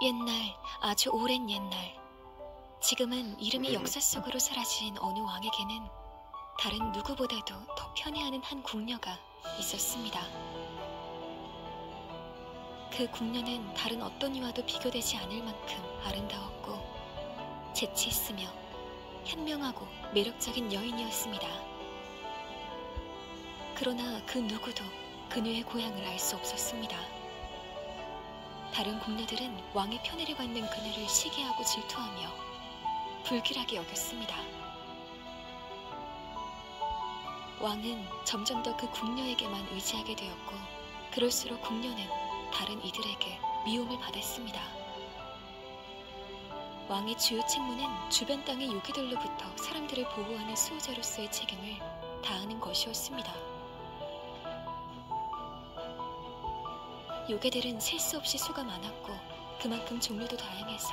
옛날, 아주 오랜 옛날. 지금은 이름이 역사 속으로 사라진 어느 왕에게는 다른 누구보다도 더 편애하는 한 궁녀가 있었습니다. 그 궁녀는 다른 어떤 이와도 비교되지 않을 만큼 아름다웠고 재치 있으며 현명하고 매력적인 여인이었습니다. 그러나 그 누구도 그녀의 고향을 알 수 없었습니다. 다른 궁녀들은 왕의 편애를 받는 그녀를 시기하고 질투하며 불길하게 여겼습니다. 왕은 점점 더 그 궁녀에게만 의지하게 되었고, 그럴수록 궁녀는 다른 이들에게 미움을 받았습니다. 왕의 주요 책무는 주변 땅의 요괴들로부터 사람들을 보호하는 수호자로서의 책임을 다하는 것이었습니다. 요괴들은 셀수 없이 수가 많았고 그만큼 종류도 다양해서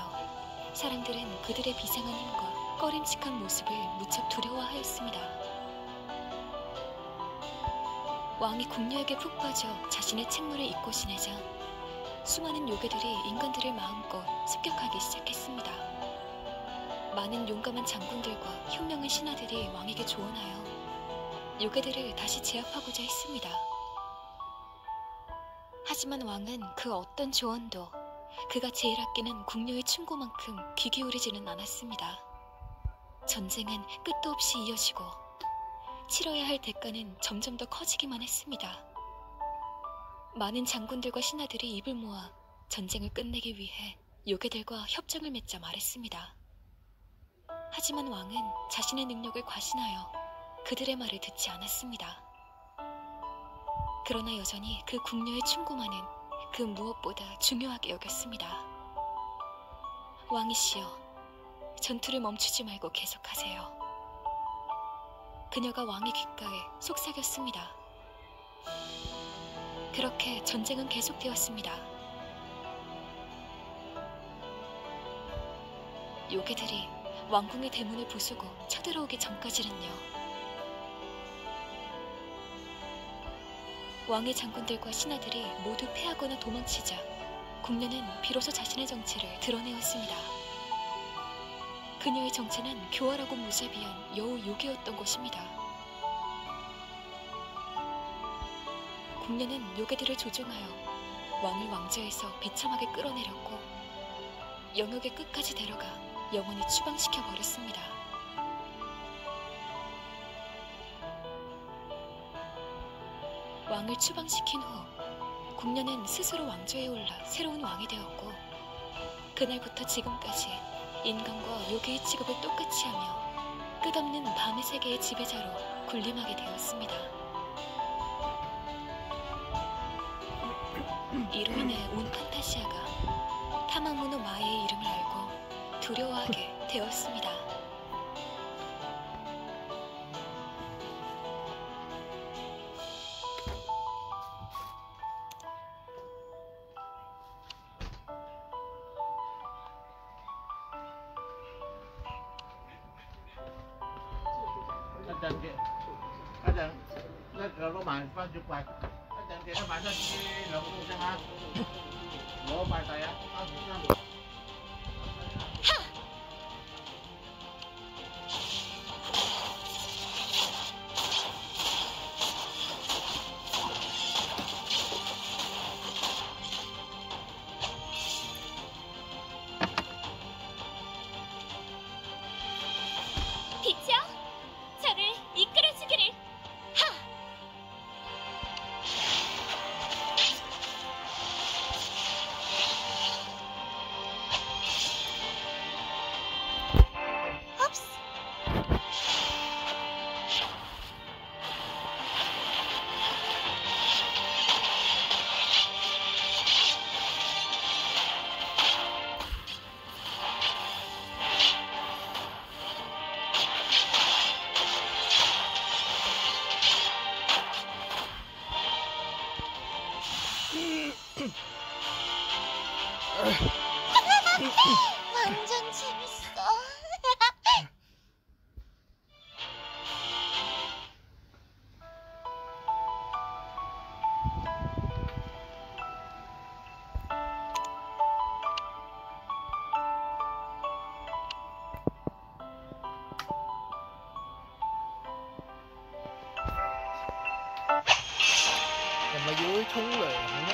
사람들은 그들의 비상한 힘과 꺼림칙한 모습을 무척 두려워하였습니다. 왕이 궁녀에게 푹 빠져 자신의 책무를 잊고 지내자 수많은 요괴들이 인간들을 마음껏 습격하기 시작했습니다. 많은 용감한 장군들과 현명한 신하들이 왕에게 조언하여 요괴들을 다시 제압하고자 했습니다. 하지만 왕은 그 어떤 조언도 그가 제일 아끼는 궁녀의 충고만큼 귀 기울이지는 않았습니다. 전쟁은 끝도 없이 이어지고 치러야 할 대가는 점점 더 커지기만 했습니다. 많은 장군들과 신하들이 입을 모아 전쟁을 끝내기 위해 요괴들과 협정을 맺자 말했습니다. 하지만 왕은 자신의 능력을 과신하여 그들의 말을 듣지 않았습니다. 그러나 여전히 그 궁녀의 충고만은 그 무엇보다 중요하게 여겼습니다. 왕이시여, 전투를 멈추지 말고 계속하세요. 그녀가 왕의 귓가에 속삭였습니다. 그렇게 전쟁은 계속되었습니다. 요괴들이 왕궁의 대문을 부수고 쳐들어오기 전까지는요. 왕의 장군들과 신하들이 모두 패하거나 도망치자 궁녀는 비로소 자신의 정체를 드러내었습니다. 그녀의 정체는 교활하고 무자비한 여우 요괴였던 것입니다. 궁녀는 요괴들을 조종하여 왕을 왕좌에서 비참하게 끌어내렸고 영역의 끝까지 데려가 영원히 추방시켜 버렸습니다. 왕을 추방시킨 후 궁녀는 스스로 왕좌에 올라 새로운 왕이 되었고 그날부터 지금까지 인간과 요괴의 직업을 똑같이 하며 끝없는 밤의 세계의 지배자로 군림하게 되었습니다. 이로 인해 온 판타시아가 타마무노 마의 이름을 알고 두려워하게 되었습니다. Mà 要去冲凉咧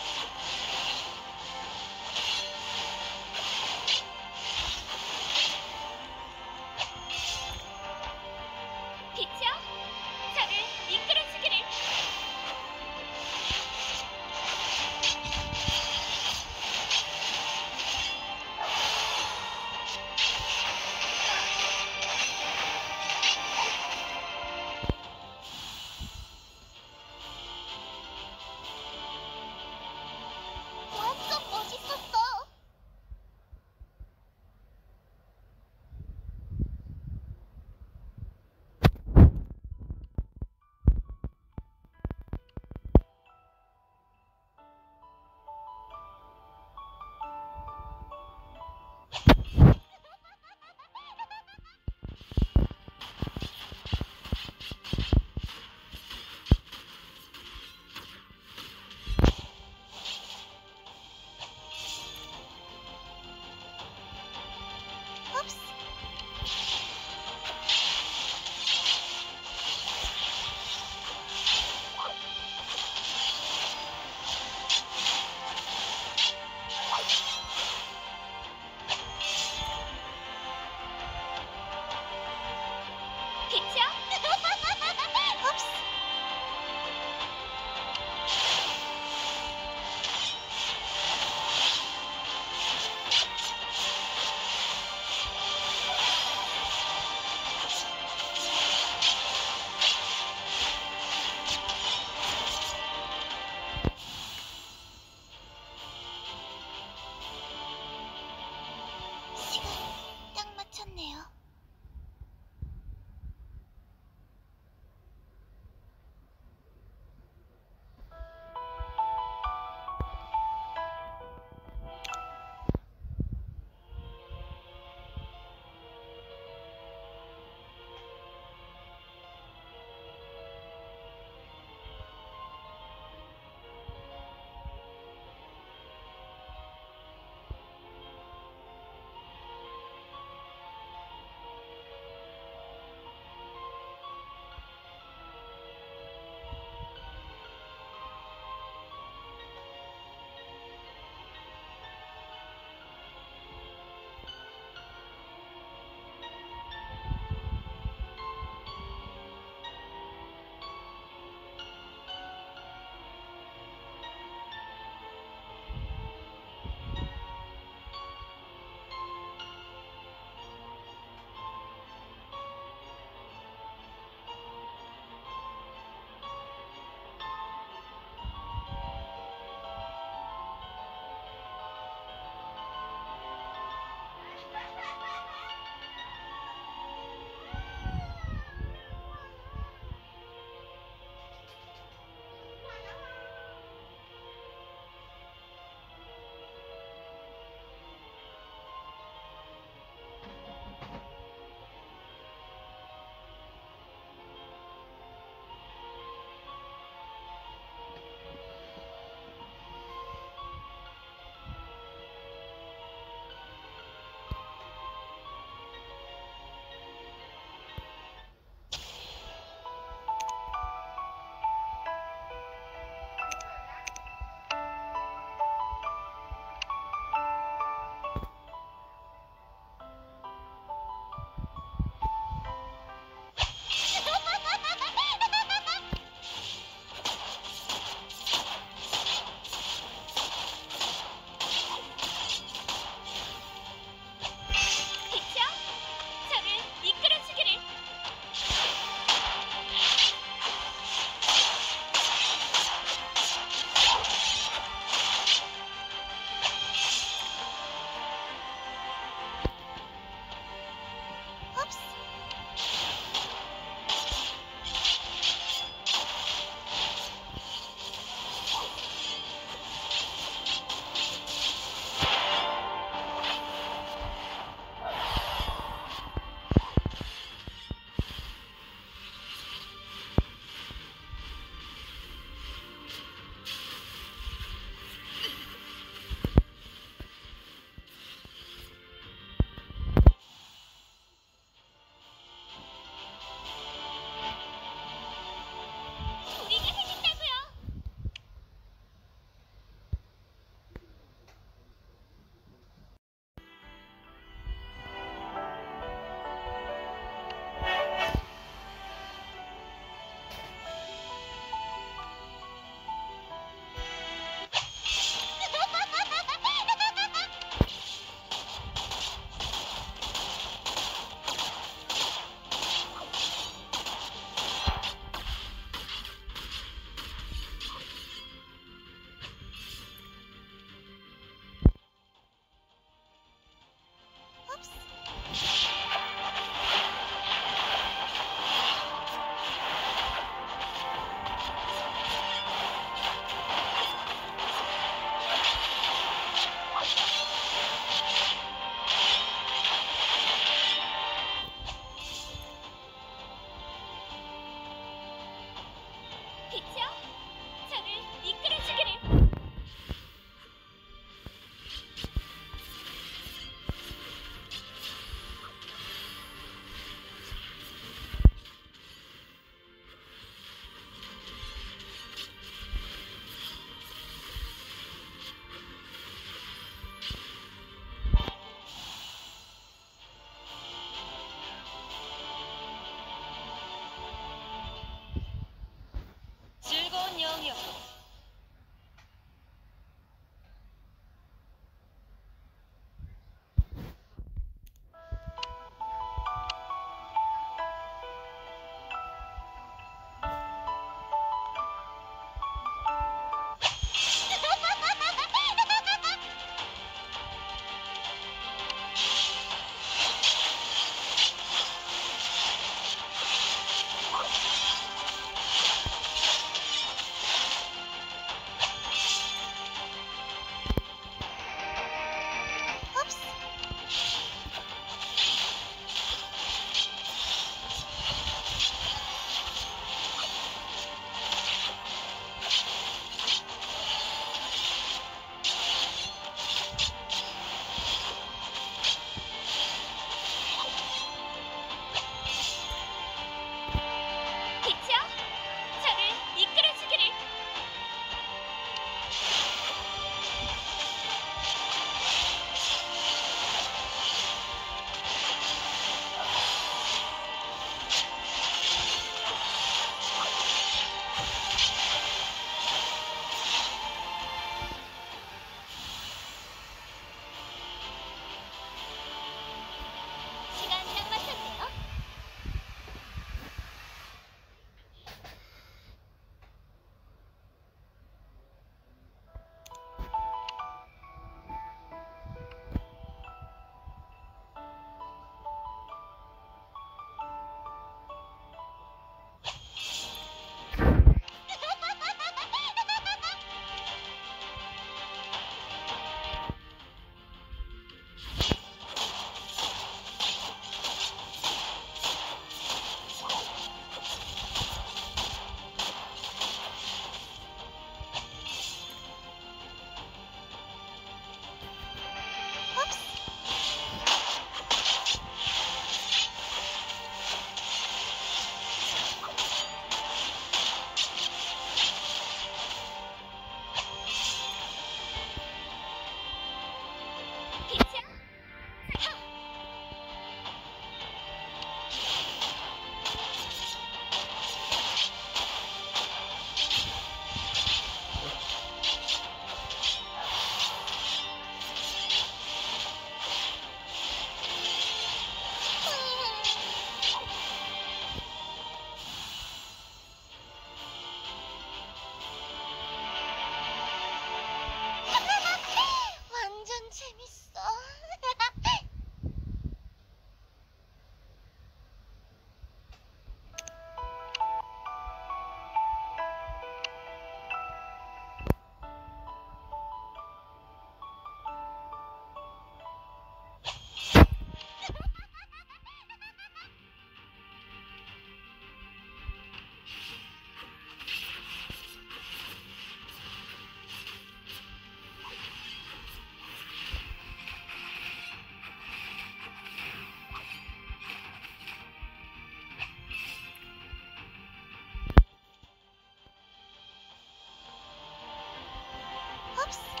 lives.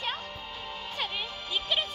쳤 죠? 저를 이끌어